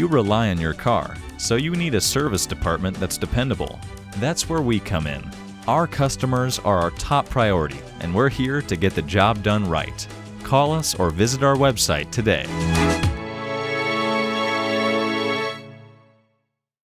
You rely on your car, so you need a service department that's dependable. That's where we come in. Our customers are our top priority, and we're here to get the job done right. Call us or visit our website today.